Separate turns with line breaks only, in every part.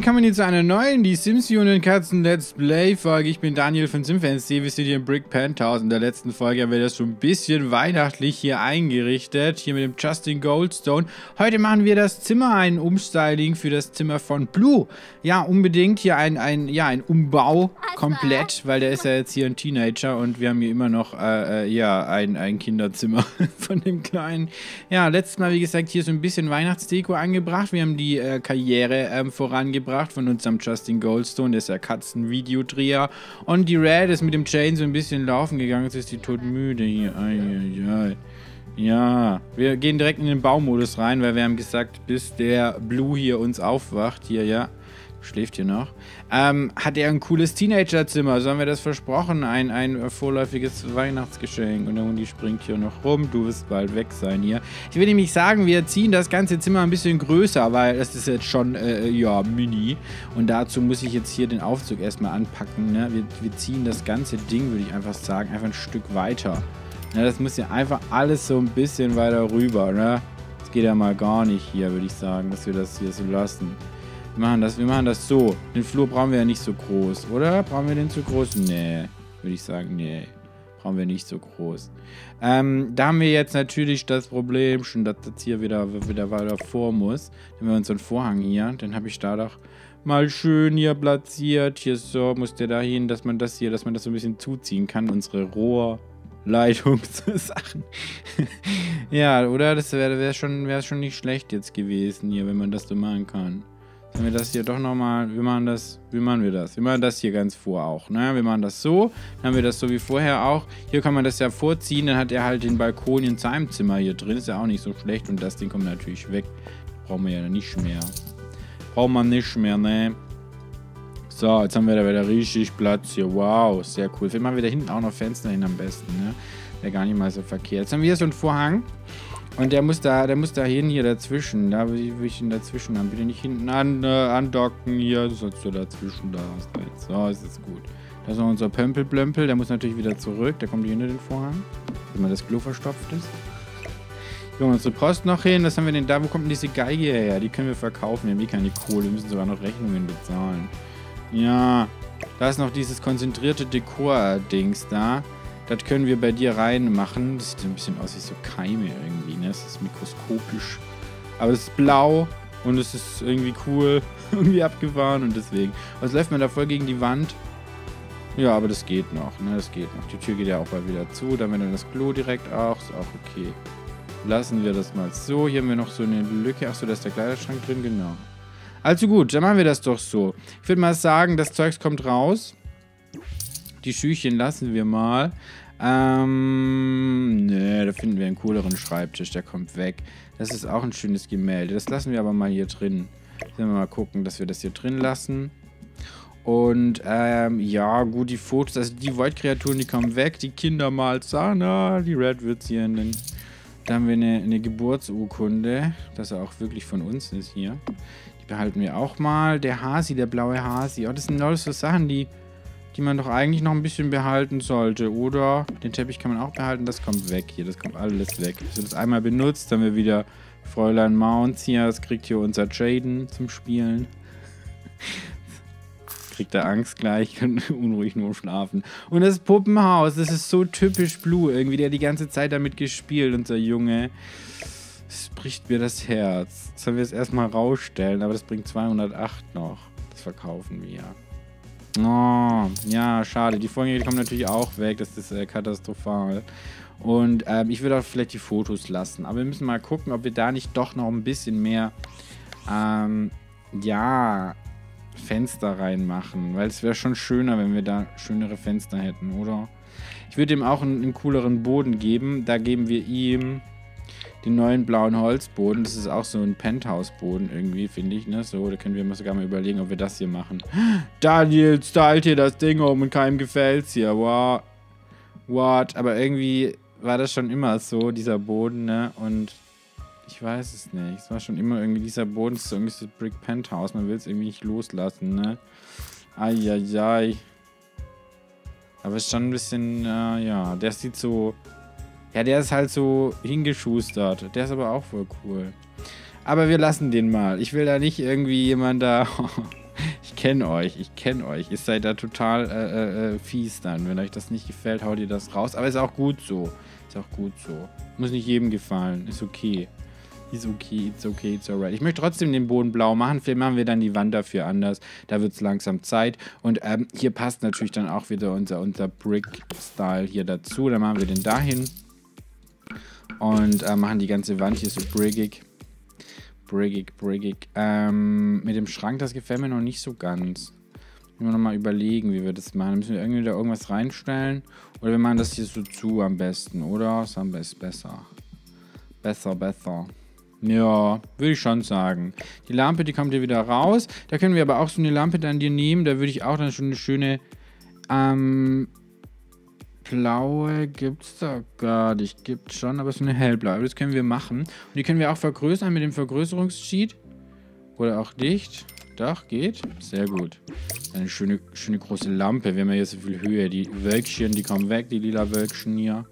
Willkommen hier zu einer neuen Die Sims Unit Katzen Let's Play Folge. Ich bin Daniel von SimFancy. Wir sind hier im Brick Penthouse. In der letzten Folge haben wir das so ein bisschen weihnachtlich hier eingerichtet. Hier mit dem Justin Goldstone. Heute machen wir das Zimmer ein Umstyling für das Zimmer von Blue. Ja, unbedingt hier ein, ein, ja, ein Umbau komplett, weil der ist ja jetzt hier ein Teenager und wir haben hier immer noch, äh, äh ja, ein, ein Kinderzimmer von dem Kleinen. Ja, letztes Mal, wie gesagt, hier so ein bisschen Weihnachtsdeko angebracht. Wir haben die äh, Karriere ähm, vorangebracht von unserem Justin Goldstone, der ist ja Katzenvideodreher. Und die Red ist mit dem Chain so ein bisschen laufen gegangen, jetzt ist die todmüde hier. Ai. Ja, wir gehen direkt in den Baumodus rein, weil wir haben gesagt, bis der Blue hier uns aufwacht, hier, ja, schläft hier noch, ähm, hat er ein cooles Teenagerzimmer. So haben wir das versprochen. Ein, ein vorläufiges Weihnachtsgeschenk. Und der Hundi springt hier noch rum. Du wirst bald weg sein hier. Ich will nämlich sagen, wir ziehen das ganze Zimmer ein bisschen größer, weil das ist jetzt schon, äh, ja, mini. Und dazu muss ich jetzt hier den Aufzug erstmal anpacken. Ne? Wir, wir ziehen das ganze Ding, würde ich einfach sagen, einfach ein Stück weiter. Ne? Das muss ja einfach alles so ein bisschen weiter rüber. Ne? Das geht ja mal gar nicht hier, würde ich sagen, dass wir das hier so lassen. Wir machen das, wir machen das so. Den Flur brauchen wir ja nicht so groß, oder? Brauchen wir den zu groß? Nee, würde ich sagen, nee. Brauchen wir nicht so groß. Ähm, da haben wir jetzt natürlich das Problem schon, dass das hier wieder, wieder weiter vor muss. Dann haben wir unseren Vorhang hier. Den habe ich da doch mal schön hier platziert. Hier so muss der da hin, dass man das hier, dass man das so ein bisschen zuziehen kann. Unsere Rohrleitungssachen. ja, oder? Das wäre wär schon, wär schon nicht schlecht jetzt gewesen hier, wenn man das so machen kann. Wenn wir das hier doch nochmal, wir machen das, wie machen wir das? Wir machen das hier ganz vor auch, ne? Wir machen das so, dann haben wir das so wie vorher auch. Hier kann man das ja vorziehen, dann hat er halt den Balkon in seinem Zimmer hier drin, ist ja auch nicht so schlecht und das Ding kommt natürlich weg. Brauchen wir ja nicht mehr. Brauchen wir nicht mehr, ne? So, jetzt haben wir da wieder richtig Platz hier. Wow, sehr cool. Wir machen wieder hinten auch noch Fenster hin am besten, ne? Wäre gar nicht mal so verkehrt. Jetzt haben wir hier so einen Vorhang. Und der muss da, der muss da hin hier dazwischen. Da will ich ihn dazwischen haben. Bitte nicht hinten an, äh, andocken hier. Du sollst du dazwischen da. So, ist jetzt gut. Das ist noch unser Pömpelblömpel. Der muss natürlich wieder zurück. Der kommt hier hinter den Vorhang. Wenn man das Klo verstopft ist. Hier haben wir unsere Post noch hin. Was haben wir denn da? Wo kommt denn diese Geige her? Die können wir verkaufen. Wir haben eh keine Kohle. Wir müssen sogar noch Rechnungen bezahlen. Ja. Da ist noch dieses konzentrierte Dekor-Dings da. Das können wir bei dir reinmachen. Das sieht ein bisschen aus wie so Keime irgendwie, ne? Das ist mikroskopisch. Aber es ist blau und es ist irgendwie cool, irgendwie abgefahren und deswegen. Was läuft man da voll gegen die Wand? Ja, aber das geht noch, ne? Das geht noch. Die Tür geht ja auch mal wieder zu. Dann wir dann das Klo direkt auch. Ist auch okay. Lassen wir das mal so. Hier haben wir noch so eine Lücke. Achso, da ist der Kleiderschrank drin, genau. Also gut, dann machen wir das doch so. Ich würde mal sagen, das Zeugs kommt raus. Die Schüchchen lassen wir mal. Ähm, ne, da finden wir einen cooleren Schreibtisch, der kommt weg. Das ist auch ein schönes Gemälde. Das lassen wir aber mal hier drin. Jetzt wir mal gucken, dass wir das hier drin lassen. Und, ähm, ja, gut, die Fotos, also die Void-Kreaturen, die kommen weg. Die Kinder mal Sana, die Red wird's hier in den... Da haben wir eine, eine Geburtsurkunde, dass er auch wirklich von uns ist hier. Die behalten wir auch mal. Der Hasi, der blaue Hasi. Oh, das sind alles so Sachen, die die man doch eigentlich noch ein bisschen behalten sollte, oder? Den Teppich kann man auch behalten, das kommt weg hier, das kommt alles weg. Ich habe das einmal benutzt, dann wir wieder Fräulein Mounts hier, das kriegt hier unser Jaden zum Spielen. kriegt er Angst gleich, kann unruhig nur schlafen. Und das Puppenhaus, das ist so typisch Blue irgendwie, der die ganze Zeit damit gespielt, unser Junge. Das bricht mir das Herz. Sollen wir jetzt erstmal rausstellen, aber das bringt 208 noch. Das verkaufen wir. Oh, ja, schade. Die Vorgänge kommen natürlich auch weg. Das ist äh, katastrophal. Und ähm, ich würde auch vielleicht die Fotos lassen. Aber wir müssen mal gucken, ob wir da nicht doch noch ein bisschen mehr, ähm, ja, Fenster reinmachen. Weil es wäre schon schöner, wenn wir da schönere Fenster hätten, oder? Ich würde ihm auch einen, einen cooleren Boden geben. Da geben wir ihm den neuen blauen Holzboden. Das ist auch so ein Penthouse-Boden irgendwie, finde ich, ne? So, da können wir sogar mal überlegen, ob wir das hier machen. Daniel stylt hier das Ding um und keinem gefällt's hier. Wow. What? Aber irgendwie war das schon immer so, dieser Boden, ne? Und ich weiß es nicht. Es war schon immer irgendwie dieser Boden, das ist irgendwie so Brick Penthouse. Man will es irgendwie nicht loslassen, ne? Eieiei. Aber es ist schon ein bisschen, äh, ja, der sieht so ja, der ist halt so hingeschustert. Der ist aber auch voll cool. Aber wir lassen den mal. Ich will da nicht irgendwie jemand da... kenne euch, ich kenne euch. Ihr seid da total äh, äh, fies dann. Wenn euch das nicht gefällt, haut ihr das raus. Aber ist auch gut so. Ist auch gut so. Muss nicht jedem gefallen. Ist okay. Ist okay, it's okay, it's alright. Ich möchte trotzdem den Boden blau machen. Vielleicht machen wir dann die Wand dafür anders. Da wird es langsam Zeit. Und ähm, hier passt natürlich dann auch wieder unser, unser Brick-Style hier dazu. Dann machen wir den dahin. Und äh, machen die ganze Wand hier so brickig. Brickig, brickig. Ähm, mit dem Schrank, das gefällt mir noch nicht so ganz. Müssen wir nochmal überlegen, wie wir das machen. Müssen wir irgendwie da irgendwas reinstellen? Oder wir machen das hier so zu am besten, oder? Das es besser. Besser, besser. Ja, würde ich schon sagen. Die Lampe, die kommt hier wieder raus. Da können wir aber auch so eine Lampe dann dir nehmen. Da würde ich auch dann schon eine schöne ähm, blaue gibt es da gar nicht. Gibt schon, aber so eine hellblaue. Das können wir machen. Und die können wir auch vergrößern mit dem Vergrößerungssheet. Oder auch dicht. Doch, geht. Sehr gut. Eine schöne, schöne große Lampe. Wir haben ja hier so viel Höhe. Die Wölkchen, die kommen weg, die lila Wölkchen hier.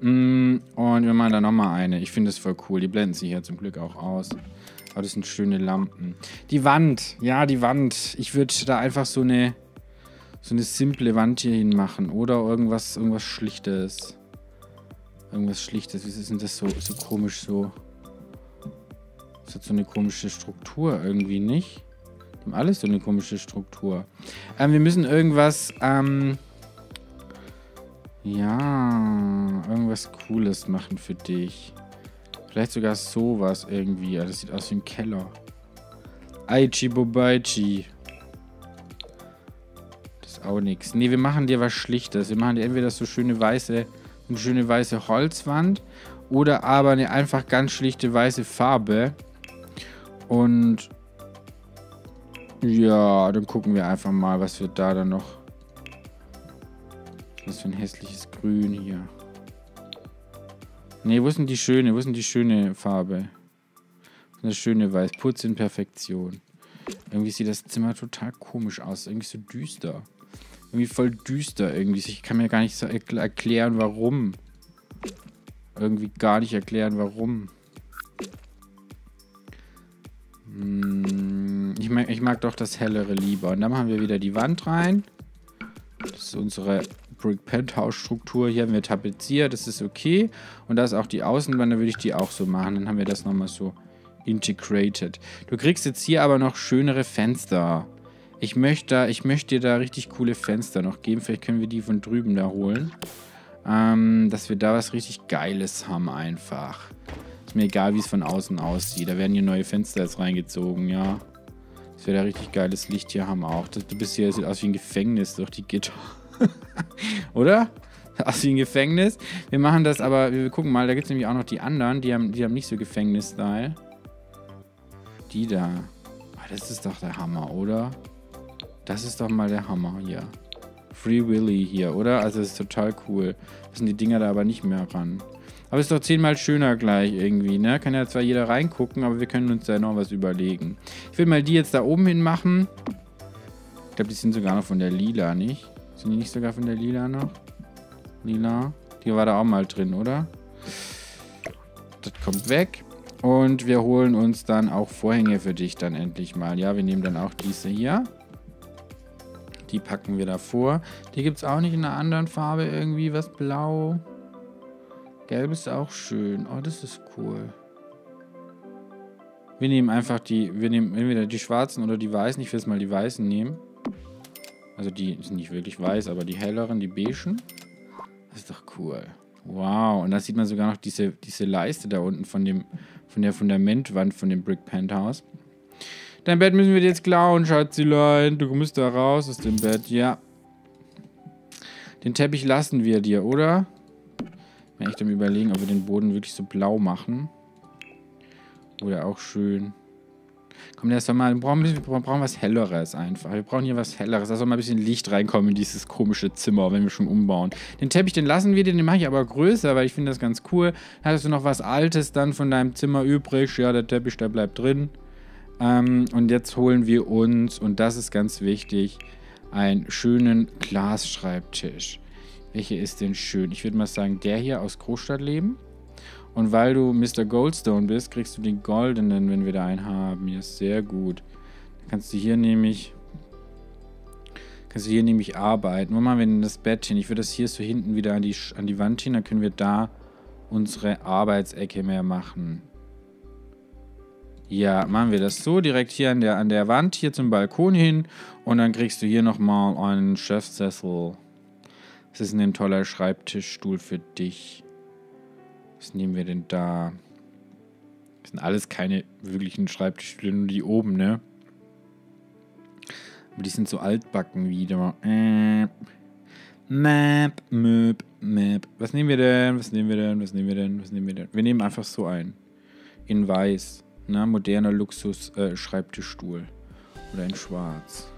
Mm, und wir machen da nochmal eine. Ich finde das voll cool. Die blenden sich ja zum Glück auch aus. Aber das sind schöne Lampen. Die Wand. Ja, die Wand. Ich würde da einfach so eine so eine simple Wand hier hin machen. Oder irgendwas, irgendwas Schlichtes. Irgendwas Schlichtes. Wie ist denn das so, so komisch so? Das hat so eine komische Struktur irgendwie nicht. Die haben alles so eine komische Struktur. Ähm, wir müssen irgendwas, ähm, ja, irgendwas Cooles machen für dich. Vielleicht sogar sowas irgendwie. Das sieht aus wie ein Keller. Aichi Bobaichi. Ist auch nichts. Ne, wir machen dir was Schlichtes. Wir machen dir entweder so schöne weiße, eine schöne weiße Holzwand oder aber eine einfach ganz schlichte weiße Farbe. Und ja, dann gucken wir einfach mal, was wir da dann noch was für ein hässliches Grün hier. Ne, wo ist denn die schöne? Wo ist denn die schöne Farbe? Eine schöne Weiß. Putz in Perfektion. Irgendwie sieht das Zimmer total komisch aus. Irgendwie so düster. Irgendwie voll düster irgendwie. Ich kann mir gar nicht so erklären, warum. Irgendwie gar nicht erklären, warum. Hm, ich mag, ich mag doch das hellere lieber. Und dann machen wir wieder die Wand rein. Das ist unsere Brick Penthouse Struktur. Hier haben wir tapeziert, das ist okay. Und da ist auch die Außenwand, da würde ich die auch so machen. Dann haben wir das nochmal so integrated. Du kriegst jetzt hier aber noch schönere Fenster. Ich möchte, ich möchte dir da richtig coole Fenster noch geben. Vielleicht können wir die von drüben da holen. Ähm, dass wir da was richtig Geiles haben einfach. Ist mir egal, wie es von außen aussieht. Da werden hier neue Fenster jetzt reingezogen, ja. Dass wir da richtig geiles Licht hier haben auch. Du bist hier, sieht aus wie ein Gefängnis durch die Gitter. Oder? Aus wie ein Gefängnis. Wir machen das aber, wir gucken mal, da gibt es nämlich auch noch die anderen, die haben, die haben nicht so Gefängnis-Style. Die da. Oh, das ist doch der Hammer, oder? Das ist doch mal der Hammer hier. Free Willy hier, oder? Also das ist total cool. Das sind die Dinger da aber nicht mehr ran. Aber ist doch zehnmal schöner gleich irgendwie, ne? Kann ja zwar jeder reingucken, aber wir können uns da noch was überlegen. Ich will mal die jetzt da oben hin machen. Ich glaube, die sind sogar noch von der Lila, nicht? Sind die nicht sogar von der Lila noch? Lila? Die war da auch mal drin, oder? Das kommt weg. Und wir holen uns dann auch Vorhänge für dich dann endlich mal. Ja, wir nehmen dann auch diese hier. Die packen wir davor. Die gibt es auch nicht in einer anderen Farbe irgendwie. Was blau. Gelb ist auch schön. Oh, das ist cool. Wir nehmen einfach die, wir nehmen entweder die schwarzen oder die weißen. Ich will jetzt mal die weißen nehmen. Also die sind nicht wirklich weiß, aber die helleren, die beigen. Das ist doch cool. Wow, und da sieht man sogar noch diese, diese Leiste da unten von, dem, von der Fundamentwand von dem Brick Penthouse. Dein Bett müssen wir dir jetzt klauen, Schatzilein. Du musst da raus aus dem Bett, ja. Den Teppich lassen wir dir, oder? Ich bin echt am überlegen, ob wir den Boden wirklich so blau machen. Oder auch schön. Komm, der soll mal, wir brauchen, wir brauchen was Helleres einfach. Wir brauchen hier was Helleres. Da soll mal ein bisschen Licht reinkommen in dieses komische Zimmer, wenn wir schon umbauen. Den Teppich, den lassen wir, den mache ich aber größer, weil ich finde das ganz cool. Hattest du noch was Altes dann von deinem Zimmer übrig? Ja, der Teppich, der bleibt drin. Ähm, und jetzt holen wir uns, und das ist ganz wichtig, einen schönen Glasschreibtisch. Welcher ist denn schön? Ich würde mal sagen, der hier aus Großstadtleben. Und weil du Mr. Goldstone bist, kriegst du den goldenen, wenn wir da einen haben. Ja, sehr gut. Dann kannst du hier nämlich Kannst du hier nämlich arbeiten. Wo machen wir denn das Bett hin? Ich würde das hier so hinten wieder an die, an die Wand hin. Dann können wir da unsere Arbeitsecke mehr machen. Ja, machen wir das so. Direkt hier an der, an der Wand, hier zum Balkon hin. Und dann kriegst du hier nochmal einen Chefsessel. Das ist ein toller Schreibtischstuhl für dich. Was nehmen wir denn da? Das sind alles keine wirklichen Schreibtischstühle, nur die oben, ne? Aber die sind so altbacken wieder. Äh. Map, Möb, Map. Was nehmen wir denn? Was nehmen wir denn? Was nehmen wir denn? Was nehmen wir denn? Wir nehmen einfach so ein. In weiß. Na, moderner Luxus-Schreibtischstuhl. Äh, Oder in schwarz.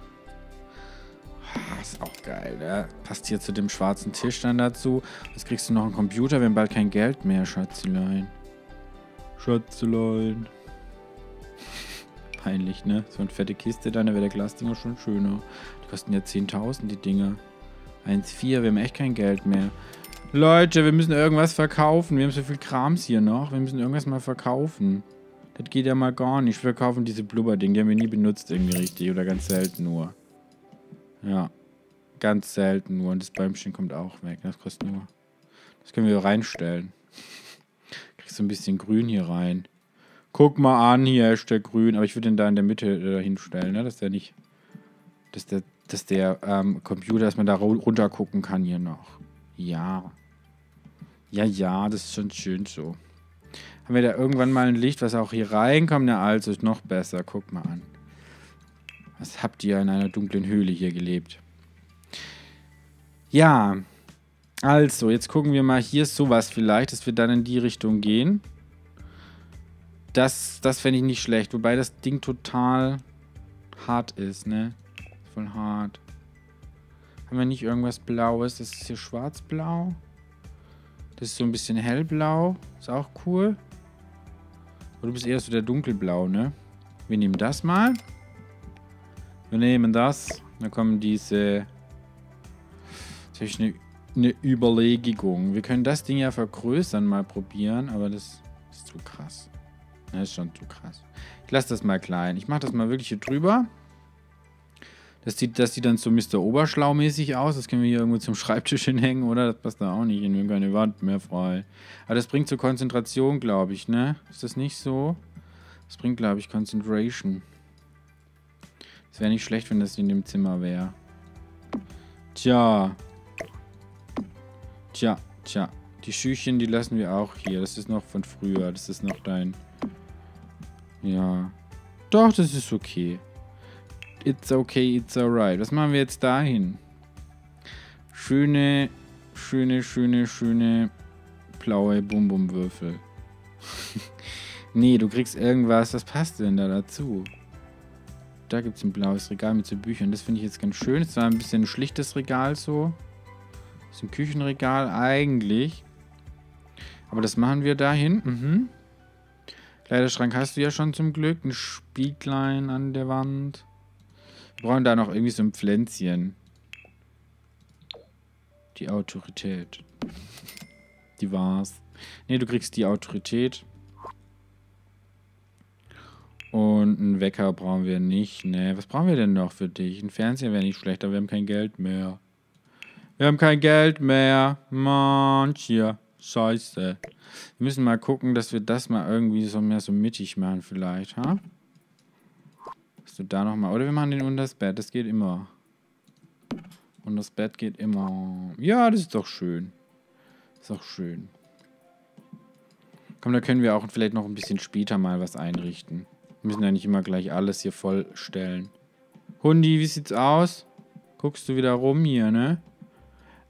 Ah, ist auch geil, ne? Passt hier zu dem schwarzen Tisch dann dazu. Jetzt kriegst du noch einen Computer, wir haben bald kein Geld mehr, Schatzelein. Schatzelein. Peinlich, ne? So eine fette Kiste dann, da wäre der Glasdinger schon schöner. Die kosten ja 10.000, die Dinger. 1,4, wir haben echt kein Geld mehr. Leute, wir müssen irgendwas verkaufen. Wir haben so viel Krams hier noch. Wir müssen irgendwas mal verkaufen. Das geht ja mal gar nicht. Wir verkaufen diese Blubberding. Die haben wir nie benutzt irgendwie richtig. Oder ganz selten nur. Ja. Ganz selten nur. Und das Bäumchen kommt auch weg. Das kostet nur. Das können wir reinstellen. Kriegst du ein bisschen Grün hier rein. Guck mal an, hier ist der Grün. Aber ich würde den da in der Mitte äh, hinstellen, ne? Dass der nicht. Dass der, dass der ähm, Computer, dass man da runter gucken kann hier noch. Ja. Ja, ja, das ist schon schön so. Haben wir da irgendwann mal ein Licht, was auch hier reinkommt? Na, also ist noch besser. Guck mal an. Was habt ihr in einer dunklen Höhle hier gelebt? Ja. Also, jetzt gucken wir mal. Hier ist sowas vielleicht, dass wir dann in die Richtung gehen. Das, das fände ich nicht schlecht. Wobei das Ding total hart ist, ne? Voll hart. Haben wir nicht irgendwas Blaues? Das ist hier schwarz-blau. Das ist so ein bisschen hellblau. Ist auch cool. Aber du bist eher so der dunkelblau, ne? Wir nehmen das mal. Wir nehmen das. Dann kommen diese... Jetzt habe ich eine, eine Überlegung. Wir können das Ding ja vergrößern, mal probieren. Aber das ist zu krass. Das ist schon zu krass. Ich lasse das mal klein. Ich mache das mal wirklich hier drüber. Das sieht, das sieht dann so Mr. Oberschlau-mäßig aus. Das können wir hier irgendwo zum Schreibtisch hinhängen, oder? Das passt da auch nicht. Wir haben keine Wand mehr frei. Aber das bringt zur Konzentration, glaube ich, ne? Ist das nicht so? Das bringt, glaube ich, Concentration. Es wäre nicht schlecht, wenn das in dem Zimmer wäre. Tja. Tja, tja. Die Schüchchen, die lassen wir auch hier. Das ist noch von früher. Das ist noch dein... Ja. Doch, das ist okay. It's okay, it's alright. Was machen wir jetzt dahin? Schöne, schöne, schöne, schöne blaue Bum-Bum-Würfel. nee, du kriegst irgendwas. Was passt denn da dazu? Da gibt es ein blaues Regal mit so Büchern. Das finde ich jetzt ganz schön. Es war ein bisschen ein schlichtes Regal so. Ist ein Küchenregal eigentlich. Aber das machen wir dahin. Mhm. Kleiderschrank hast du ja schon zum Glück. Ein Spieglein an der Wand. Wir brauchen da noch irgendwie so ein Pflänzchen. Die Autorität. Die war's. Ne, du kriegst die Autorität. Und einen Wecker brauchen wir nicht. Ne, was brauchen wir denn noch für dich? Ein Fernseher wäre nicht schlecht, aber wir haben kein Geld mehr. Wir haben kein Geld mehr. Mann, hier. Scheiße. Wir müssen mal gucken, dass wir das mal irgendwie so mehr so mittig machen vielleicht, ha? Dass du da nochmal... Oder wir machen den unter das Bett. Das geht immer. Und das Bett geht immer... Ja, das ist doch schön. ist doch schön. Komm, da können wir auch vielleicht noch ein bisschen später mal was einrichten. Wir müssen ja nicht immer gleich alles hier vollstellen. Hundi, wie sieht's aus? Guckst du wieder rum hier, ne?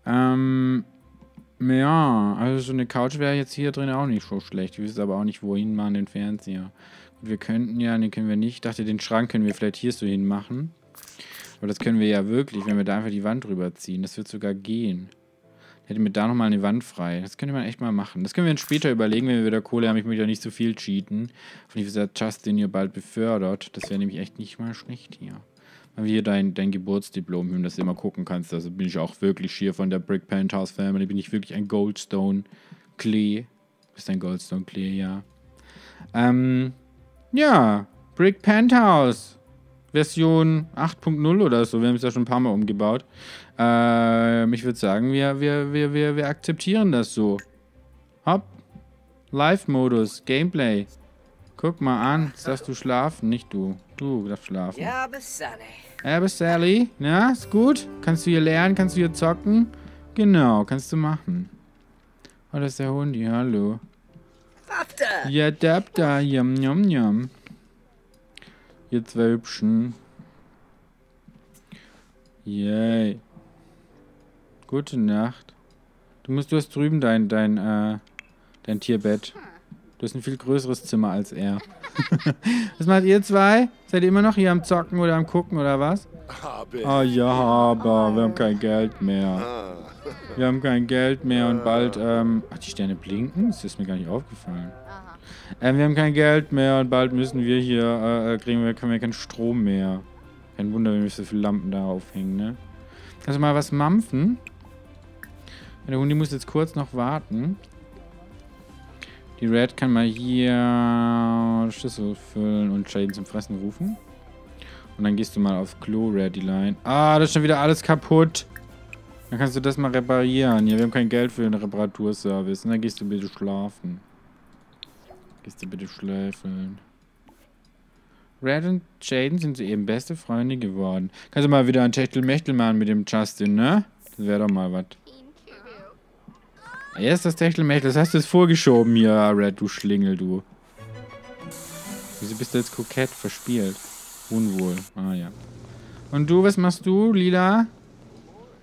Ähm... Ja, also so eine Couch wäre jetzt hier drin auch nicht so schlecht. Wir wissen aber auch nicht, wohin man den Fernseher. Wir könnten ja, den können wir nicht. Ich dachte, den Schrank können wir vielleicht hier so hin machen. Aber das können wir ja wirklich, wenn wir da einfach die Wand drüber ziehen. Das wird sogar gehen. Hätten wir da nochmal eine Wand frei. Das könnte man echt mal machen. Das können wir uns später überlegen, wenn wir wieder Kohle haben. Ich möchte ja nicht so viel cheaten. Und ich werde Justin hier bald befördert. Das wäre nämlich echt nicht mal schlecht hier. Mal hier dein, dein Geburtsdiplom, wenn du das immer gucken kannst. Also bin ich auch wirklich hier von der Brick Penthouse Family. Bin ich wirklich ein Goldstone Klee. Bist ein Goldstone Klee, ja. Ähm, ja, Brick Penthouse. Version 8.0 oder so. Wir haben es ja schon ein paar Mal umgebaut. Ähm, ich würde sagen, wir, wir, wir, wir, wir akzeptieren das so. Hopp. Live-Modus, Gameplay. Guck mal an, jetzt darfst du schlafen, nicht du. Du darfst schlafen.
Ja, bis Sally.
Aber Sally, na, ist gut? Kannst du hier lernen, kannst du hier zocken? Genau, kannst du machen. Oh, das ist der Hundi, hallo.
Wafter.
Ja, da, yum, yum, yum. Ihr zwei Hübschen. Yay. Gute Nacht. Du musst, du hast drüben dein, dein, äh, dein Tierbett. Du hast ein viel größeres Zimmer als er. was macht ihr zwei? Seid ihr immer noch hier am Zocken oder am Gucken oder was? Ah ja, aber wir haben kein Geld mehr. Wir haben kein Geld mehr und bald, ähm... Ach, die Sterne blinken? Das ist mir gar nicht aufgefallen. Ähm, wir haben kein Geld mehr und bald müssen wir hier, äh, äh, kriegen wir, können wir keinen Strom mehr. Kein Wunder, wenn wir so viele Lampen da aufhängen, ne? Also mal was mampfen. Der Hundi muss jetzt kurz noch warten. Die Red kann mal hier Schlüssel füllen und Jaden zum Fressen rufen. Und dann gehst du mal aufs Klo, Reddy Line. Ah, das ist schon wieder alles kaputt. Dann kannst du das mal reparieren. Ja, wir haben kein Geld für den Reparaturservice. Und dann gehst du bitte schlafen. Gehst du bitte schläfeln. Red und Jaden sind soeben beste Freunde geworden. Kannst du mal wieder ein Techtelmechtel machen mit dem Justin, ne? Das wäre doch mal was. Er ist das Techtelmechtel. Das hast du jetzt vorgeschoben hier, Red, du Schlingel, du. Wieso bist du jetzt kokett verspielt? Unwohl. Ah, ja. Und du, was machst du, Lila?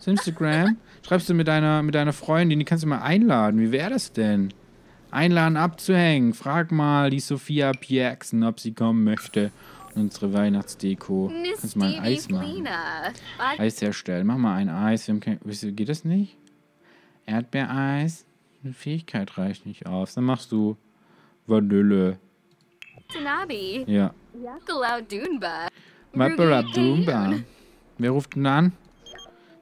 Instagram? Schreibst du mit deiner, mit deiner Freundin, die kannst du mal einladen. Wie wäre das denn? Einladen abzuhängen. Frag mal die Sophia Jackson, ob sie kommen möchte. Unsere Weihnachtsdeko. Kannst du mal ein Eis machen. Eis herstellen. Mach mal ein Eis. Wir haben kein, wieso geht das nicht? Erdbeereis. Die Fähigkeit reicht nicht aus. Dann machst du Vanille.
Tanabi.
Ja. Maparabdumba. Wer ruft denn an?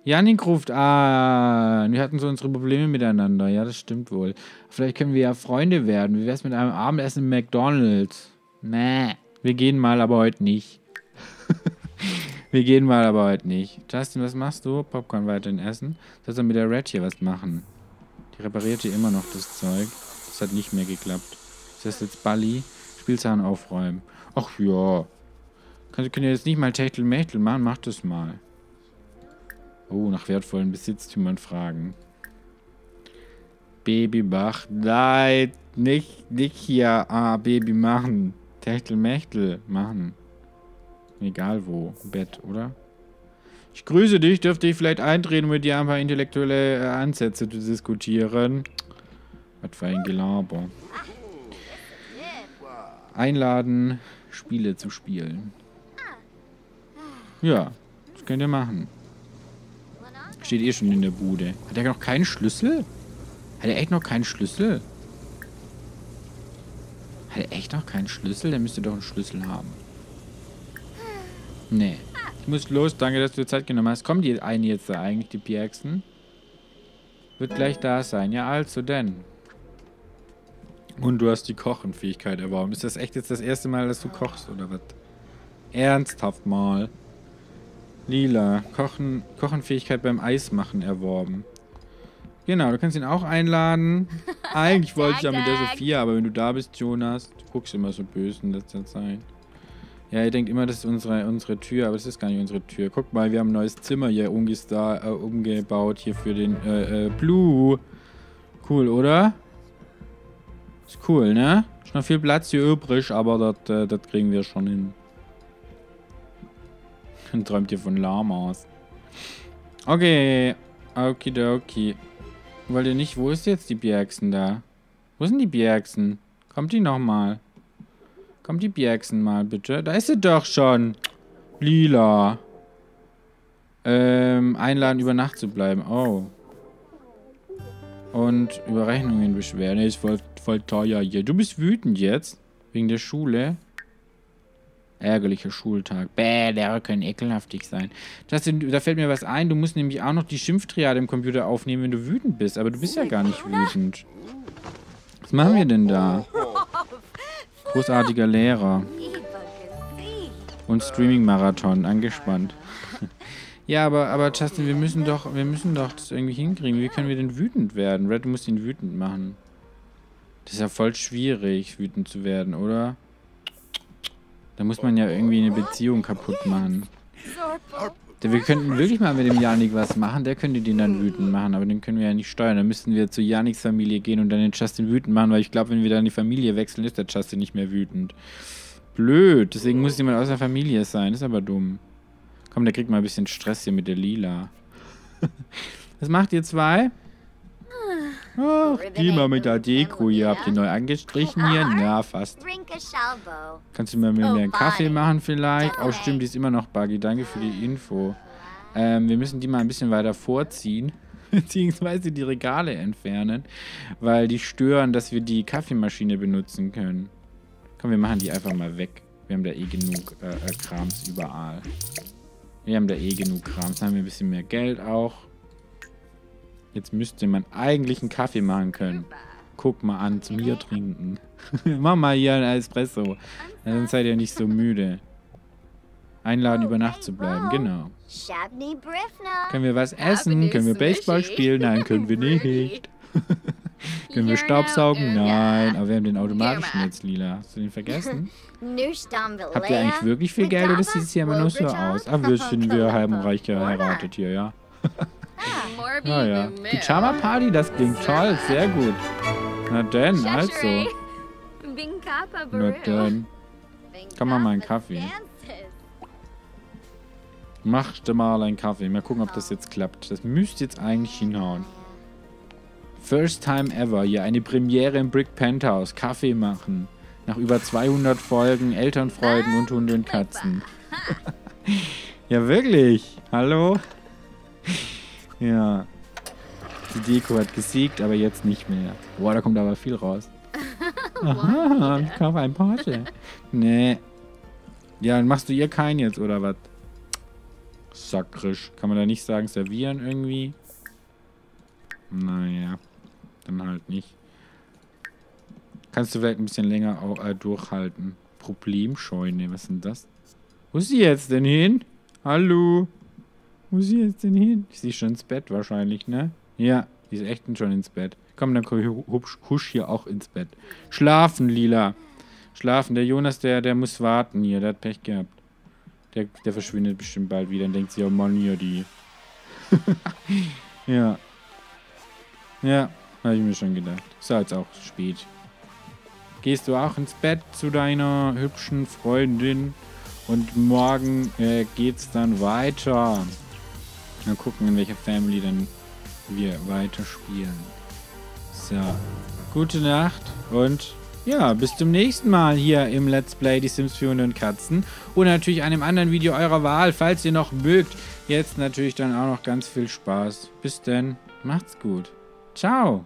Janik ruft an. Wir hatten so unsere Probleme miteinander. Ja, das stimmt wohl. Vielleicht können wir ja Freunde werden. Wie wär's mit einem Abendessen im McDonalds? Mäh. Wir gehen mal, aber heute nicht. Wir gehen mal, aber heute nicht. Justin, was machst du? Popcorn weiterhin essen? Sollst du mit der Red hier was machen? Die repariert hier immer noch das Zeug. Das hat nicht mehr geklappt. Das heißt jetzt Bali. Spielsachen aufräumen. Ach ja. Könnt ihr jetzt nicht mal Techtelmechtel machen? Macht das mal. Oh, nach wertvollen Besitztümern fragen. Babybach. Nein, nicht, nicht hier. Ah, Baby machen. Techtelmechtel machen. Egal wo. Bett, oder? Ich grüße dich. Dürfte ich vielleicht eintreten, um mit dir ein paar intellektuelle äh, Ansätze zu diskutieren? Was für ein Gelaber. Einladen, Spiele zu spielen. Ja, das könnt ihr machen. Steht eh schon in der Bude. Hat er noch keinen Schlüssel? Hat er echt noch keinen Schlüssel? Hat er echt noch keinen Schlüssel? Der müsste doch einen Schlüssel haben. Nee. Ich muss los. Danke, dass du dir Zeit genommen hast. Kommt die eine jetzt da eigentlich, die Pierksen? Wird gleich da sein. Ja, also denn. Und du hast die Kochenfähigkeit erworben. Ist das echt jetzt das erste Mal, dass du kochst, oder was? Ernsthaft mal. Lila. Kochen, Kochenfähigkeit beim Eismachen erworben. Genau, du kannst ihn auch einladen. Eigentlich wollte ich ja mit der Sophia, aber wenn du da bist, Jonas, du guckst immer so böse in letzter Zeit. Ja, ihr denkt immer, das ist unsere, unsere Tür, aber das ist gar nicht unsere Tür. Guck mal, wir haben ein neues Zimmer hier umgesta äh, umgebaut hier für den äh, äh, Blue. Cool, oder? Ist cool, ne? Ist noch viel Platz hier übrig, aber das, äh, kriegen wir schon hin. Dann träumt ihr von Lamas. Okay. Okidoki. Wollt ihr nicht... Wo ist jetzt die Bjergsen da? Wo sind die Bjergsen? Kommt die nochmal? Kommt die Bjergsen mal, bitte? Da ist sie doch schon. Lila. Ähm, einladen, über Nacht zu bleiben. Oh. Und über Rechnungen beschweren. Nee, ist voll, voll teuer hier. Du bist wütend jetzt? Wegen der Schule? Ärgerlicher Schultag. Bäh, Lehrer können ekelhaftig sein. Justin, da fällt mir was ein. Du musst nämlich auch noch die Schimpftriade im Computer aufnehmen, wenn du wütend bist. Aber du bist ja gar nicht wütend. Was machen wir denn da? Großartiger Lehrer. Und Streaming-Marathon, angespannt. ja, aber, aber Justin, wir müssen doch, wir müssen doch das irgendwie hinkriegen. Wie können wir denn wütend werden? Red, du musst ihn wütend machen. Das ist ja voll schwierig, wütend zu werden, oder? Da muss man ja irgendwie eine Beziehung kaputt machen. Wir könnten wirklich mal mit dem Janik was machen. Der könnte den dann wütend machen, aber den können wir ja nicht steuern. Dann müssten wir zu Janiks Familie gehen und dann den Justin wütend machen, weil ich glaube, wenn wir dann die Familie wechseln, ist der Justin nicht mehr wütend. Blöd. Deswegen muss jemand aus der Familie sein. Ist aber dumm. Komm, der kriegt mal ein bisschen Stress hier mit der Lila. Was macht ihr zwei? Ach, die mal mit der Deko. Ihr habt ihr neu angestrichen hier? Ja, fast. Kannst du mir mir einen Kaffee machen vielleicht? Oh, stimmt, die ist immer noch buggy. Danke für die Info. Ähm, wir müssen die mal ein bisschen weiter vorziehen. Beziehungsweise die Regale entfernen. Weil die stören, dass wir die Kaffeemaschine benutzen können. Komm, wir machen die einfach mal weg. Wir haben da eh genug äh, äh, Krams überall. Wir haben da eh genug Krams. Dann haben wir ein bisschen mehr Geld auch. Jetzt müsste man eigentlich einen Kaffee machen können. Guck mal an, zum Bier trinken. Mach mal hier einen Espresso. Sonst seid ihr nicht so müde. Einladen, über Nacht zu bleiben, genau. Können wir was essen? Können wir Baseball spielen? Nein, können wir nicht. können wir Staubsaugen? Nein, aber wir haben den automatischen jetzt lila. Hast du den vergessen? Habt ihr eigentlich wirklich viel Geld oder sieht es hier immer nur so aus? Ah, wir sind wir halb reich geheiratet hier, ja. Naja. Pyjama Party, das klingt toll. Sehr gut. Na denn, also. Na denn. Komm mal mal einen Kaffee. Mach dir mal einen Kaffee. Mal gucken, ob das jetzt klappt. Das müsste jetzt eigentlich hinhauen. First time ever. Hier eine Premiere im Brick Penthouse. Kaffee machen. Nach über 200 Folgen Elternfreuden und Hunde und Katzen. ja, wirklich. Hallo? Ja. Die Deko hat gesiegt, aber jetzt nicht mehr. Boah, da kommt aber viel raus. Aha, ich kaufe ein Porsche. Nee. Ja, dann machst du ihr keinen jetzt, oder was? Sakrisch. Kann man da nicht sagen, servieren irgendwie? Naja. Dann halt nicht. Kannst du vielleicht ein bisschen länger auch, äh, durchhalten. Problemscheune, was ist denn das? Wo ist sie jetzt denn hin? Hallo? Wo ist sie jetzt denn hin? Ist sie schon ins Bett wahrscheinlich, ne? Ja, die ist echt schon ins Bett. Komm, dann husch, husch hier auch ins Bett. Schlafen, Lila. Schlafen. Der Jonas, der, der muss warten hier. Der hat Pech gehabt. Der, der verschwindet bestimmt bald wieder. Dann denkt sie, oh Mann, hier die. ja. Ja, habe ich mir schon gedacht. Ist jetzt auch spät. Gehst du auch ins Bett zu deiner hübschen Freundin? Und morgen äh, geht's dann weiter. Mal gucken, in welcher Family dann wir weiterspielen. So, gute Nacht und ja, bis zum nächsten Mal hier im Let's Play Die Sims 400 Katzen und natürlich einem anderen Video eurer Wahl, falls ihr noch mögt. Jetzt natürlich dann auch noch ganz viel Spaß. Bis denn, macht's gut. Ciao.